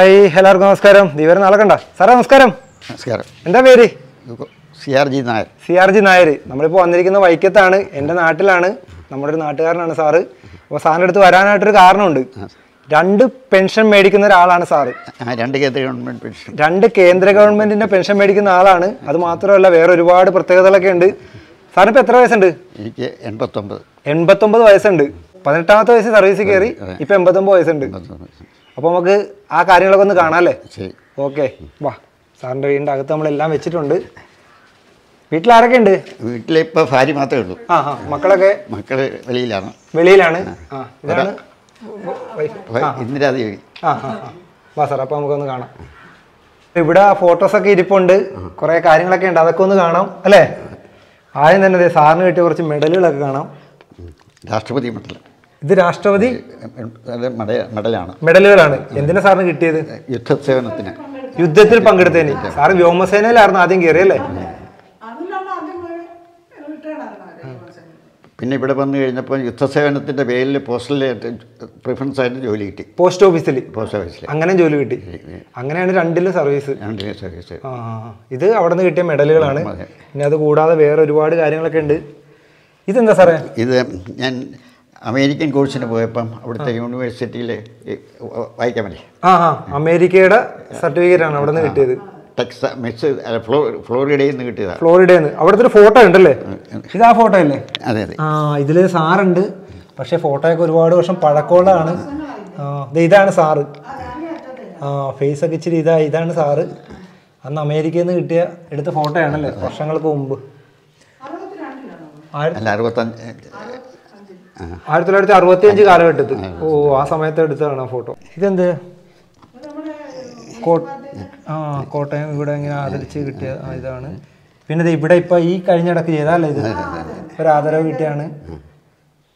Hi എല്ലാവർക്കും നമസ്കാരം. ദീപരം നാളെ കണ്ട? സാറേ നമസ്കാരം. നമസ്കാരം. എന്താ പേര്? C R G Nair. C R G Nair. നമ്മളിപ്പോൾ വന്നിരിക്കുന്ന വൈക്കത്താണ്. എന്റെ നാട്ടിലാണ്. നമ്മുടെ ഒരു നാട്ടുകാരനാണ് സാറ്. അപ്പോൾ സാറിന്റെ അടുത്ത് വരാനായിട്ടൊരു കാരണമുണ്ട്. രണ്ട് പെൻഷൻ മേടിക്കുന്ന ഒരാളാണ് സാറ്. രണ്ട് കേന്ദ്ര ഗവൺമെന്റ് പെൻഷൻ. രണ്ട് കേന്ദ്ര ഗവൺമെന്റിന്റെ പെൻഷൻ മേടിക്കുന്ന ആളാണ്. അത് മാത്രമല്ല വേറെ ഒരുപാട് പ്രത്യേകതകളൊക്കെ ഉണ്ട്. സാറിന് ഇപ്പോൾ എത്ര വയസ്സുണ്ട്? എനിക്ക് എൺപത്തൊമ്പത്. എൺപത്തൊമ്പത് വയസ്സുണ്ട്. പതിനെട്ടാമത്തെ വയസ്സ് സർവീസ് കയറി ഇപ്പൊ എൺപത്തൊമ്പത് വയസ്സുണ്ട്. അപ്പോൾ നമുക്ക് ആ കാര്യങ്ങളൊക്കെ ഒന്ന് കാണാമല്ലേ ഓക്കെ. വാ സാറിന്റെ വീടിന്റെ അകത്ത് നമ്മളെല്ലാം വെച്ചിട്ടുണ്ട്. വീട്ടിൽ ആരൊക്കെ ഉണ്ട് വീട്ടിലിപ്പോൾ ഭാര്യ മാത്രമേ ഉള്ളൂ. ആ ആ മക്കളൊക്കെ? മക്കൾ വെളിയിലാണ്. വെളിയിലാണ്? ആ. ഇതാണ് വൈഫ്. ഭ- ഇന്ദിരാദേവി ആ ആ ആ. വാ സാർ അപ്പോൾ നമുക്കൊന്ന് കാണാം. ഇവിടെ ഫോട്ടോസൊക്കെ ഇരിപ്പുണ്ട്. കുറേ കാര്യങ്ങളൊക്കെ ഉണ്ട്. അതൊക്കെ ഒന്ന് കാണാം അല്ലേ? ആദ്യം തന്നെ സാറിന് കിട്ടിയ കുറച്ച് മെഡലുകളൊക്കെ കാണാം. രാഷ്ട്രപതി മെഡൽ ഇത് രാഷ്ട്രപതി? മെഡലാണ് മെഡലുകളാണ്. എന്തിനാ സാറിന് കിട്ടിയത്? യുദ്ധസേവനത്തിന്. യുദ്ധത്തിൽ പങ്കെടുത്തതിന്. സാറ് വ്യോമസേനയിലായിരുന്നു ആദ്യം കയറിയല്ലേ പിന്നെ ഇവിടെ വന്നു കഴിഞ്ഞപ്പോൾ യുദ്ധസേവനത്തിന്റെ പേരിൽ പോസ്റ്റൽ പ്രിഫറൻസ് ആയിട്ട് ജോലി കിട്ടി. പോസ്റ്റ് ഓഫീസിൽ. പോസ്റ്റ് ഓഫീസിൽ. അങ്ങനെ ജോലി കിട്ടി. അങ്ങനെയാണ് രണ്ടിലും സർവീസ്. രണ്ടിലും സർവീസ്. ആ. ഇത് അവിടെ നിന്ന് കിട്ടിയ മെഡലുകളാണ്. പിന്നെ അത് കൂടാതെ വേറെ ഒരുപാട് കാര്യങ്ങളൊക്കെ ഉണ്ട്. ഇതെന്താ സാറേ? ഇത് ഞാൻ അമേരിക്കൻ കോഴ്സിന് പോയപ്പം അവിടുത്തെ യൂണിവേഴ്സിറ്റിയിൽ വായിക്കാൻ മതി ആ ആ. അമേരിക്കയുടെ സർട്ടിഫിക്കറ്റ് ആണ് അവിടെ നിന്ന് കിട്ടിയത്. ടെക്സ മെസ് ഫ്ലോറിഡയിൽ നിന്ന് കിട്ടിയതാണ് ഫ്ലോറിഡയിൽ നിന്ന് അവിടുത്തെ ഒരു ഫോട്ടോ ഉണ്ടല്ലേ? ഇത് ആ ഫോട്ടോ അല്ലേ? അതെ അതെ. ആ ഇതിൽ സാറുണ്ട്. പക്ഷേ ഫോട്ടോയൊക്കെ ഒരുപാട് വർഷം പഴക്കമുള്ളതാണ്. ഇതാണ് സാറ്. ആ ഫേസ് ഒക്കെ ഇച്ചിരി ഇതാ ഇതാണ് സാറ്. അന്ന് അമേരിക്കയിൽ നിന്ന് കിട്ടിയ എടുത്ത ഫോട്ടോയാണല്ലേ? വർഷങ്ങൾക്ക് മുമ്പ്. അറുപത്തഞ്ച് ആയിരത്തി തൊള്ളായിരത്തി അറുപത്തി അഞ്ച് കാലഘട്ടത്തിൽ ഓ ആ സമയത്ത് എടുത്തതാണ് ആ ഫോട്ടോ. ഇതെന്ത്? ആ കോട്ടയം ഇവിടെ ഇങ്ങനെ ആദരിച്ച് കിട്ടിയ ഇതാണ്. പിന്നെ ദേ ഇവിടെ ഇപ്പൊ ഈ കഴിഞ്ഞിടക്ക് ചെയ്തല്ലേ ഇത്? ഒരു ആദരവ് കിട്ടിയാണ്.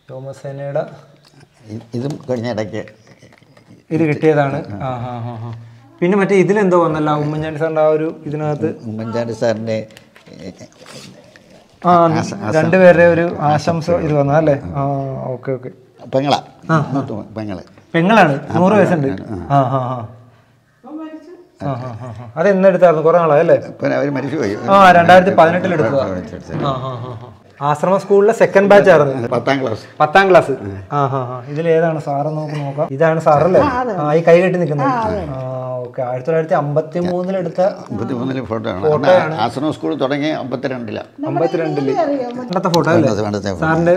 തോമസ് സേനയുടെ ഇതും കഴിഞ്ഞ ഇടയ്ക്ക് ഇത് കിട്ടിയതാണ്. ആ. ഹാ ഹാ ഹാ പിന്നെ മറ്റേ ഇതിലെന്തോ വന്നല്ല ഉമ്മൻചാണ്ടി സാറിന്റെ ആ ഒരു ഇതിനകത്ത്? ഉമ്മൻചാണ്ടി സാറിന്റെ ആ രണ്ടുപേരുടെ ഒരു ആശംസ ഇത് വന്നു അല്ലേ? Okay okay. പെങ്ങളാ? പെങ്ങൾ. പെങ്ങളാണ്? നൂറ് വയസ്സുണ്ട്. അത് എന്നെടുത്തായിരുന്നു കുറെ നാളായല്ലേ ആ. രണ്ടായിരത്തി പതിനെട്ടിൽ എടുത്തതാ. ആ ഹാ ഹാ ഹാ ആശ്രമ സ്കൂളിലെ സെക്കൻഡ് ബാച്ച് ആയിരുന്നു. പത്താം ക്ലാസ് പത്താം ക്ലാസ് ആ. ഹാ ഹാ. ഇതിൽ ഏതാണ് സാറ് നമുക്ക് നോക്കാം. ഇതാണ് സാറല്ലേ? ആ ഈ കൈ കെട്ടി നിൽക്കുന്നത്. ആ ഓക്കെ. ആയിരത്തി തൊള്ളായിരത്തി അമ്പത്തി മൂന്നിലെടുത്ത അമ്പത്തിമൂന്നിൽ ഫോട്ടോ ആണ്. ആശ്രമ സ്കൂൾ തുടങ്ങി അമ്പത്തിരണ്ടിലാണ് അമ്പത്തിരണ്ടിൽ. പണ്ടത്തെ ഫോട്ടോ അല്ലേ? സാറിന്റെ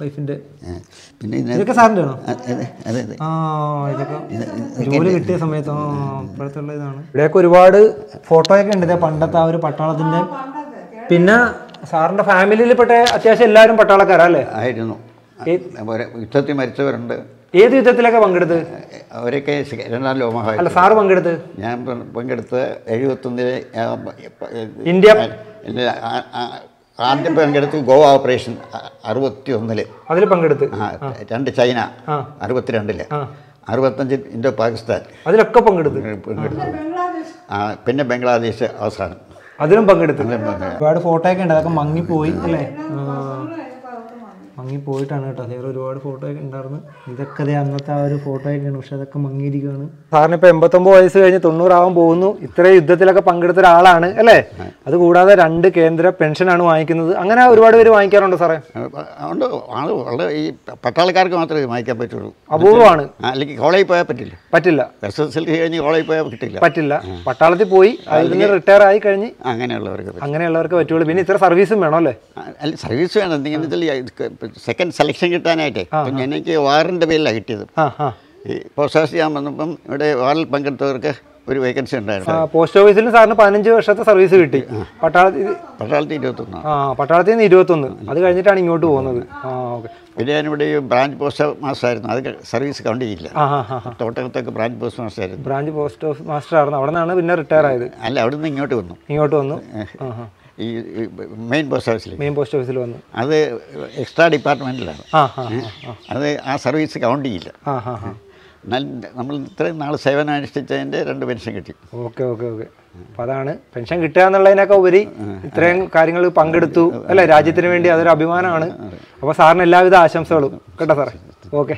വൈഫിന്റെ പിന്നെ ഇതൊക്കെ സാറിന്റെ ആണോ? ആ ഇതൊക്കെ ജോലി കിട്ടിയ സമയത്ത് ആ ഇപ്പോഴത്തുള്ള ഇതാണ്. ഇവിടെയൊക്കെ ഒരുപാട് ഫോട്ടോയൊക്കെ ഉണ്ട്. ഇതേ പണ്ടത്തെ ആ ഒരു പട്ടാളത്തിന്റെ പിന്നെ സാറിന്റെ ഫാമിലിയിൽ പെട്ട അത്യാവശ്യം എല്ലാവരും പട്ടാളക്കാരല്ലേ? ആയിരുന്നു. യുദ്ധത്തിൽ മരിച്ചവരുണ്ട്. ഏത് യുദ്ധത്തിലൊക്കെ പങ്കെടുത്ത്? അവരൊക്കെ രണ്ടാം രണ്ടാം അല്ല ലോകമഹായുദ്ധം സാറ് പങ്കെടുത്ത്? ഞാൻ പങ്കെടുത്ത് എഴുപത്തൊന്നിലെ ഇന്ത്യ ആദ്യം പങ്കെടുത്ത് ഗോവ ഓപ്പറേഷൻ അറുപത്തി ഒന്നിൽ അതിൽ പങ്കെടുത്ത്? രണ്ട് ചൈന. അറുപത്തിരണ്ടിൽ. അറുപത്തഞ്ചിൽ അറുപത്തഞ്ച് ഇന്തോ പാകിസ്ഥാൻ. അതിലൊക്കെ പങ്കെടുത്ത്? പങ്കെടുത്തു പിന്നെ ബംഗ്ലാദേശ് അവസാനം. അതിലും പങ്കെടുത്തില്ല ഒരുപാട് ഫോട്ടോ ഒക്കെ ഉണ്ട്. അതൊക്കെ മങ്ങിപ്പോയി അല്ലേ. മങ്ങിപ്പോയിട്ടാണ് കേട്ടോ. വേറെ ഒരുപാട് ഫോട്ടോ ഒക്കെ ഉണ്ടായിരുന്നു. ഇതൊക്കെ ദേ അന്നത്തെ ആ ഒരു ഫോട്ടോ ഒക്കെയാണ്. പക്ഷെ അതൊക്കെ മങ്ങിയിരിക്കുകയാണ് സാറിന് ഇപ്പൊ എൺപത്തൊമ്പത് വയസ്സ് കഴിഞ്ഞ് തൊണ്ണൂറാവാൻ പോകുന്നു. ഇത്രയും യുദ്ധത്തിലൊക്കെ പങ്കെടുത്ത ഒരാളാണ് അല്ലേ? അത് കൂടാതെ രണ്ട് കേന്ദ്ര പെൻഷനാണ് വാങ്ങിക്കുന്നത്. അങ്ങനെ ഒരുപാട് പേര് വാങ്ങിക്കാറുണ്ടോ സാറേ? അതുകൊണ്ട് ആൾ വളരെ ഈ പട്ടാളക്കാർക്ക് മാത്രമേ ഇത് വായിക്കാൻ പറ്റുള്ളൂ. അപൂർവമാണ്. അല്ലെങ്കിൽ കോളേജിൽ പോയാൽ പറ്റില്ല. പറ്റില്ല. എസ് എസ് എൽ സി കഴിഞ്ഞ് കോളേജിൽ പോയാൽ കിട്ടില്ല പറ്റില്ല. പട്ടാളത്തിൽ പോയി അതിൽ നിന്ന് റിട്ടയർ ആയി കഴിഞ്ഞ് അങ്ങനെയുള്ളവർക്ക് അങ്ങനെയുള്ളവർക്ക് പറ്റുള്ളൂ. പിന്നെ ഇത്ര സർവീസും വേണം അല്ല സർവീസ് വേണം. എന്തെങ്കിലും സെക്കൻഡ് സെലക്ഷൻ കിട്ടാനായിട്ടേ. അപ്പം എനിക്ക് വാറിന്റെ പേരിലാണ് കിട്ടിയത്. പോസ്റ്റ് ഓഫീസ് ചെയ്യാൻ വന്നപ്പം ഇവിടെ വാറിൽ പങ്കെടുത്തവർക്ക് ഒരു വേക്കൻസി ഉണ്ടായിരുന്നു. പോസ്റ്റ് ഓഫീസിൽ സാറിന് പതിനഞ്ച് വർഷത്തെ സർവീസ് കിട്ടി. പട്ടാളത്തിൽ പട്ടാളത്തിൽ ഇരുപത്തൊന്ന്. ആ പട്ടാളത്തിൽ നിന്ന് ഇരുപത്തൊന്ന്. അത് കഴിഞ്ഞിട്ടാണ് ഇങ്ങോട്ട് പോകുന്നത്. ആ ഓക്കെ. പിന്നെ ഞാനിവിടെ ഈ ബ്രാഞ്ച് പോസ്റ്റ് മാസ്റ്റർ ആയിരുന്നു. അത് സർവീസ് കൗണ്ട് ചെയ്യില്ല തോട്ടകത്തൊക്കെ ബ്രാഞ്ച് പോസ്റ്റ് മാസ്റ്റർ ആയിരുന്നു. ബ്രാഞ്ച് പോസ്റ്റ് മാസ്റ്റർ ആയിരുന്നു. അവിടെ നിന്നാണ് പിന്നെ റിട്ടയർ ആയത് അല്ല അവിടെ നിന്ന് ഇങ്ങോട്ട് വന്നു. ഇങ്ങോട്ട് വന്നു. ഈ മെയിൻ പോസ്റ്റ് ഓഫീസിൽ മെയിൻ പോസ്റ്റ് ഓഫീസിൽ വന്നു. അത് എക്സ്ട്രാ ഡിപ്പാർട്ട്മെന്റിലാണ് അത് ആ സർവീസ് കൗണ്ട് ചെയ്യില്ല നമ്മൾ ഇത്രയും നാൾ സേവനം അനുഷ്ഠിച്ചതിന്റെ രണ്ട് പെൻഷൻ കിട്ടി. Okay okay okay. അപ്പം അതാണ്. പെൻഷൻ കിട്ടുക എന്നുള്ളതിനൊക്കെ ഉപരി ഇത്രയും കാര്യങ്ങൾ പങ്കെടുത്തു. അല്ലേ? രാജ്യത്തിന് വേണ്ടി അതൊരു അഭിമാനമാണ്. അപ്പോൾ സാറിന് എല്ലാവിധ ആശംസകളും. കേട്ടോ സാറേ. ഓക്കെ.